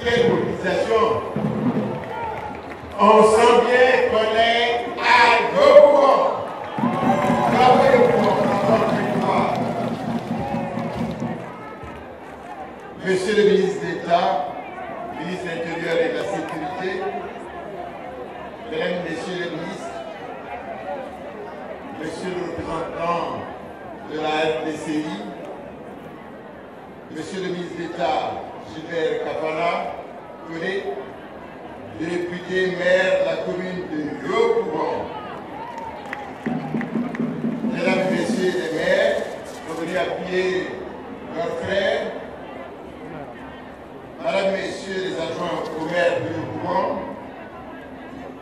Quelle mobilisation On sent bien qu'on est à deux pouvoir. Monsieur le ministre d'État, ministre de l'Intérieur et de la Sécurité, Mesdames, Messieurs les ministres, Monsieur le représentant de la RDCI, Monsieur le ministre d'État Gilbert Kafana, connaît député maire de la commune de Yopougon. Mesdames et Messieurs les maires, venus appuyer leurs frères. Madame, Messieurs les adjoints au maire de Yopougon,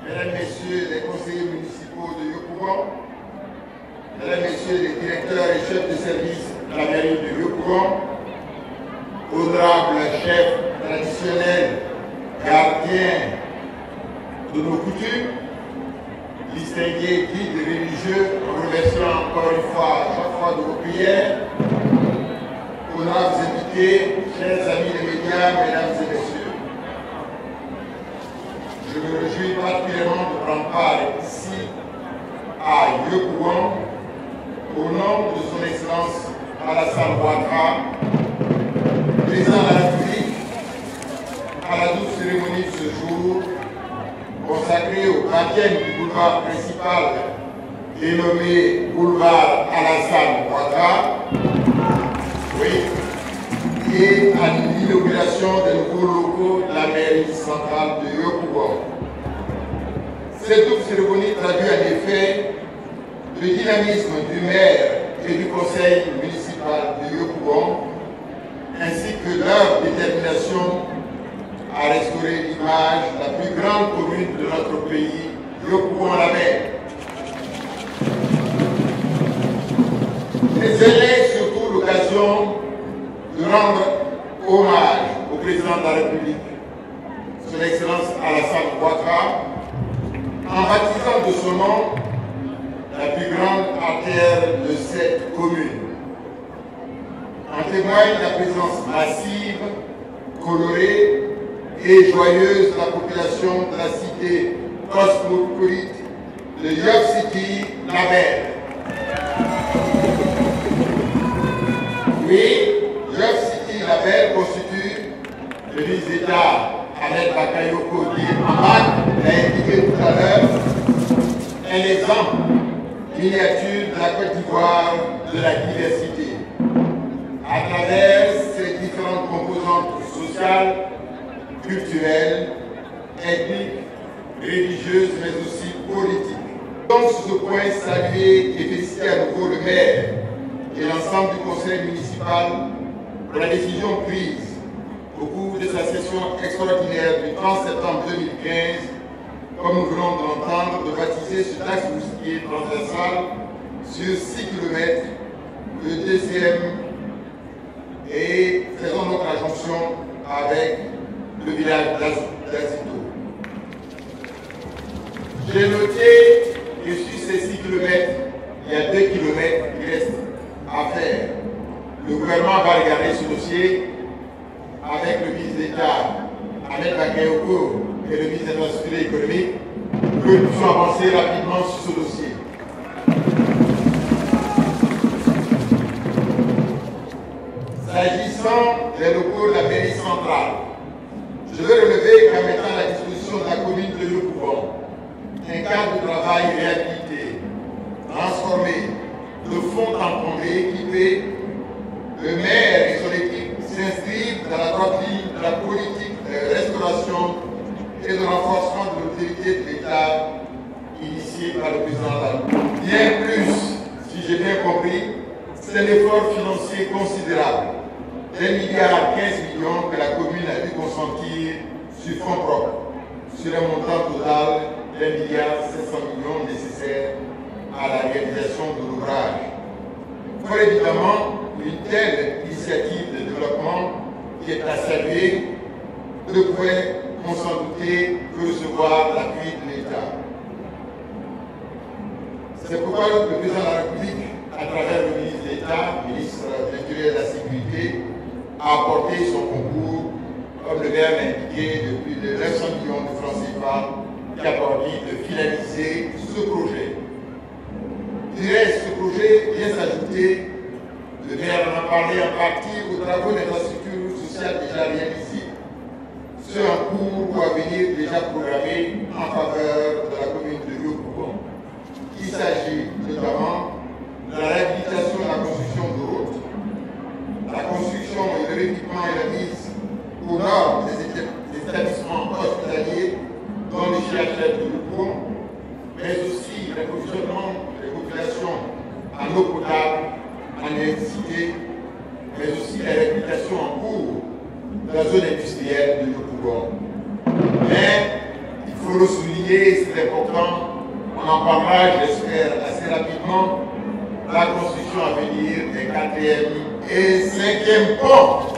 Mesdames, Messieurs les conseillers municipaux de Yopougon, Mesdames, Messieurs les directeurs et chefs de service de la mairie de Yopougon, honorables chefs traditionnels, gardiens de nos coutumes, distingués guides religieux, en remerciant encore une fois chaque fois de vos prières, honorables invités, chers amis des médias, mesdames et messieurs. Je me réjouis particulièrement de prendre part ici à Yopougon au nom de son Excellence Alassane Ouattara, la à la douce cérémonie de ce jour, consacrée au 20e du boulevard principal dénommé boulevard Alassane Ouattara, oui, et à l'inauguration des nouveaux locaux de la mairie centrale de Yopougon. Cette double cérémonie traduit en effet le dynamisme du maire et du conseil municipal de Yopougon, ainsi que leur détermination à restaurer l'image la plus grande commune de notre pays, Yopougon-la-Mer. Mais elle est surtout l'occasion de rendre hommage au président de la République, son Excellence Alassane Ouattara, en baptisant de son nom la plus grande artère de cette commune. Témoigne la présence massive, colorée et joyeuse de la population de la cité cosmopolite de York City, la mer. Oui, York City, la mer constitue le ministre d'État Ahmed Bakayoko dit Ahmad l'a indiqué tout à l'heure, un exemple miniature de la Côte d'Ivoire de la diversité. Sociales, culturelles, ethniques, religieuses, mais aussi politiques. Donc, sur ce point, saluer et féliciter à nouveau le maire et l'ensemble du conseil municipal pour la décision prise au cours de sa session extraordinaire du 30 septembre 2015 comme nous venons de l'entendre, de baptiser ce axe routier transversal sur 6 km, le deuxième, et faisons donc la jonction avec le village d'Azito. J'ai noté que sur ces 6 km, il y a 2 km qui restent à faire. Le gouvernement va regarder ce dossier avec le ministre d'État, Ahmed Bakayoko, et le ministre de l'Infrastructure économique, que nous puissions avancer rapidement sur ce dossier. S'agissant des locaux de la je veux relever qu'en mettant à la disposition de la commune de Yopougon un cadre de travail réhabilité, transformé, de fond en équipé, le maire et son équipe s'inscrivent dans la droite ligne de la politique de restauration et de renforcement de l'autorité de l'État initiée par le président. Bien plus, si j'ai bien compris, c'est un effort financier considérable d'un milliard 15 millions que la commune a dû consentir sur fonds propres, sur un montant total d'un milliard 700 millions nécessaires à la réalisation de l'ouvrage. Fort évidemment, une telle initiative de développement qui est à saluer ne pouvait, on s'en douter, que recevoir l'appui de l'État. C'est pourquoi le président de la République, à travers le ministre d'État, ministre de l'Intérieur et de la Sécurité, a apporté son concours, comme le maire indiqué, de plus de 900 millions de francs CFA qui a permis de finaliser ce projet. Je dirais ce projet vient s'ajouter, le maire en a parlé en partie, aux travaux d'infrastructures sociales déjà réalisés, ceux en cours ou venir déjà programmés en faveur de la commune de rio Il s'agit notamment de la réhabilitation et la construction de routes, la construction et le rééquipement et la mise aux normes des établissements hospitaliers dans les GHL de Loukoum, mais aussi l'approvisionnement des populations en eau potable, en électricité, mais aussi la réhabilitation en cours de la zone industrielle de Yopougon. Mais il faut le souligner, c'est important, on en parlera, j'espère, assez rapidement, la construction à venir des quatrième et cinquième ponts.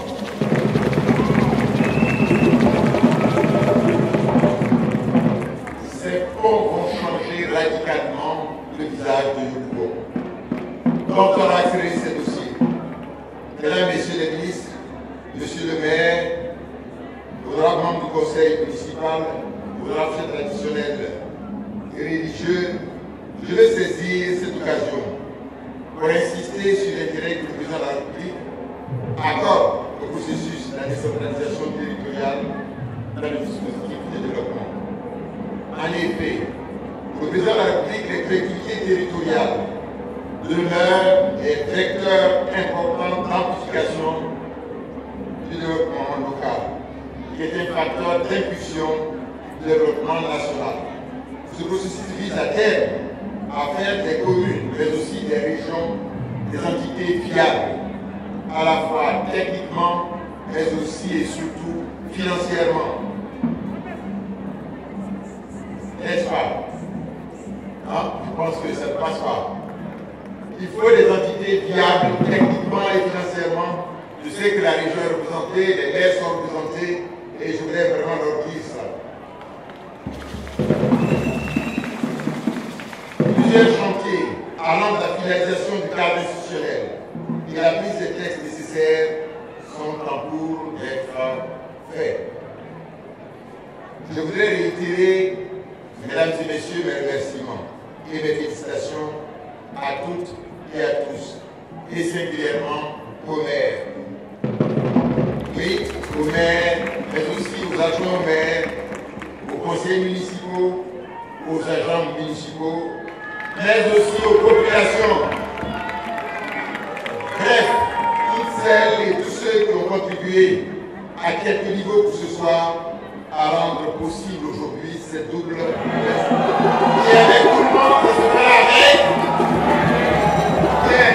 Ces ponts vont changer radicalement le visage de Yopougon. Donc on a créé ces dossiers. Mesdames, Messieurs les ministres, Monsieur le maire, honorable membre du conseil municipal, honorable chef traditionnel et religieux, je vais saisir cette occasion pour insister sur l'intérêt que le président de la République accorde au processus de la décentralisation territoriale dans le dispositif de développement. En effet, le président de la République, les collectivités territoriales demeurent des vecteurs importants d'amplification du développement local, qui est un facteur d'impulsion du développement national. Ce processus vise à terme à faire des communes, mais aussi des régions, des entités fiables, à la fois techniquement, mais aussi et surtout financièrement. N'est-ce pas? Hein? Je pense que ça ne passe pas. Il faut des entités fiables techniquement et financièrement. Je sais que la région est représentée, les maires sont représentés, et je voudrais vraiment leur dire ça. Plusieurs chantiers allant de la finalisation du cadre institutionnel et la prise des textes nécessaires sont en cours d'être faits. Je voudrais réitérer, mesdames et messieurs, mes remerciements et mes félicitations à toutes et à tous, et singulièrement aux maires. Oui, aux maires, mais aussi aux agents maires, aux conseillers municipaux, aux agents municipaux, mais aussi aux populations. Bref, toutes celles et tous ceux qui ont contribué à quelque niveau que ce soit à rendre possible aujourd'hui cette double fête. Et avec tout le monde, ça se fait avec. Bien.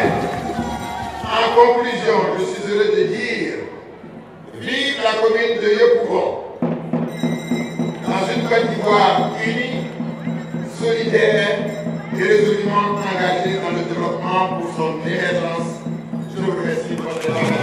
En conclusion, je suis heureux de dire vive la commune de Yopougon dans une Côte d'Ivoire engagée dans le développement pour son émergence? Je vous remercie.